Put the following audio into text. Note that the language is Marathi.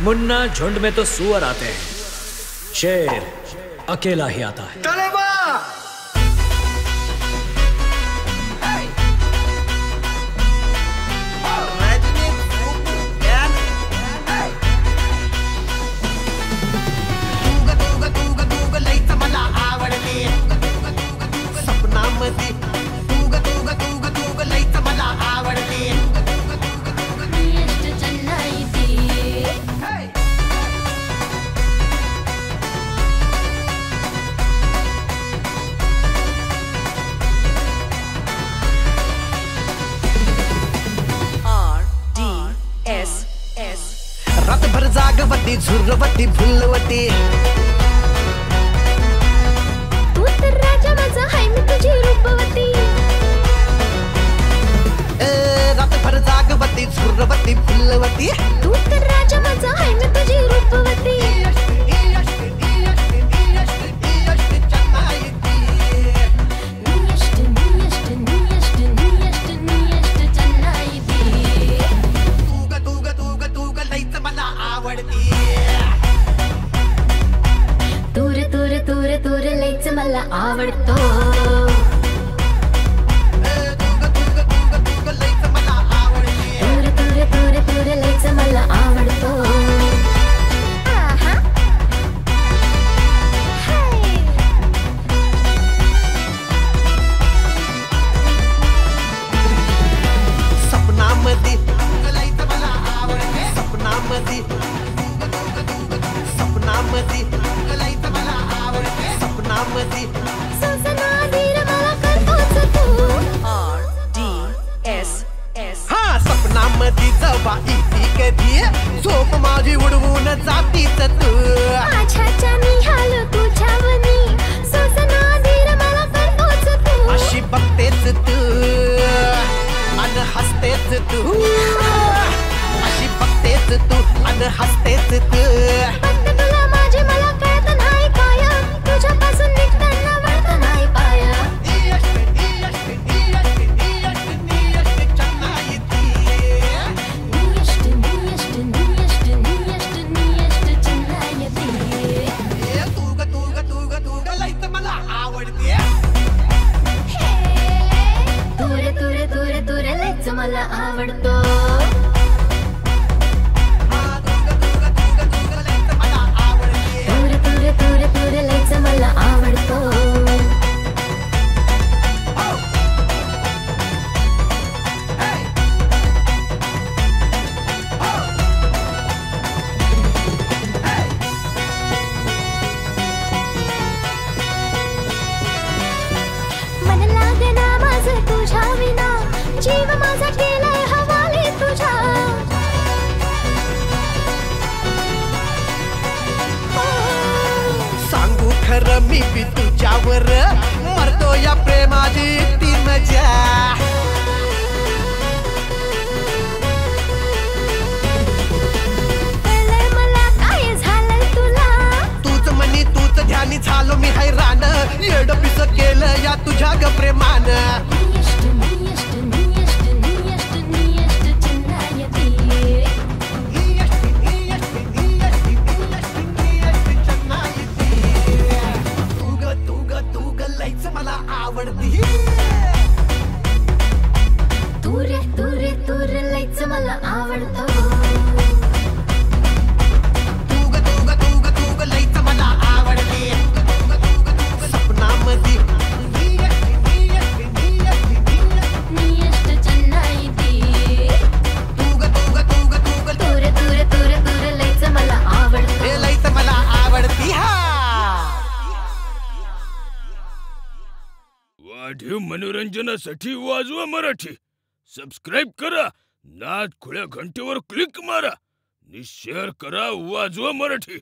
मुन्ना झुंड में तो सुअर आते हैं। शेर अकेला ही आता है। जागवती झुरवती फुलवती तूर तूर तूर लयच मला आवडतो. मला आवडती तूर तूर तूर तूर लयच मला आवडतो. आहा. हाय. सपनामध्ये सपनामध्ये सपनामध्ये सपनामध्ये जवा इती कधी? झोप माझी उडवून जातीच तू. तू अशी बघतेच तू. अन हसतेच तू. अशी बघतेच तू. अन हसतेच तू. तूर लयच मी बी तुझ्यावर मरतो या प्रेमाची ती मजा तूच म्हणी तूच ध्यानी झालो मी हैराण. येड पिस केलं या तुझ्या ग प्रेमान आवडती तूर तूर तूर लयच मला वाढीव मनोरंजनासाठी वाजवा मराठी. सबस्क्राईब करा नाद खुळ्या घंटेवर क्लिक मारा. नि शेअर करा वाजवा मराठी.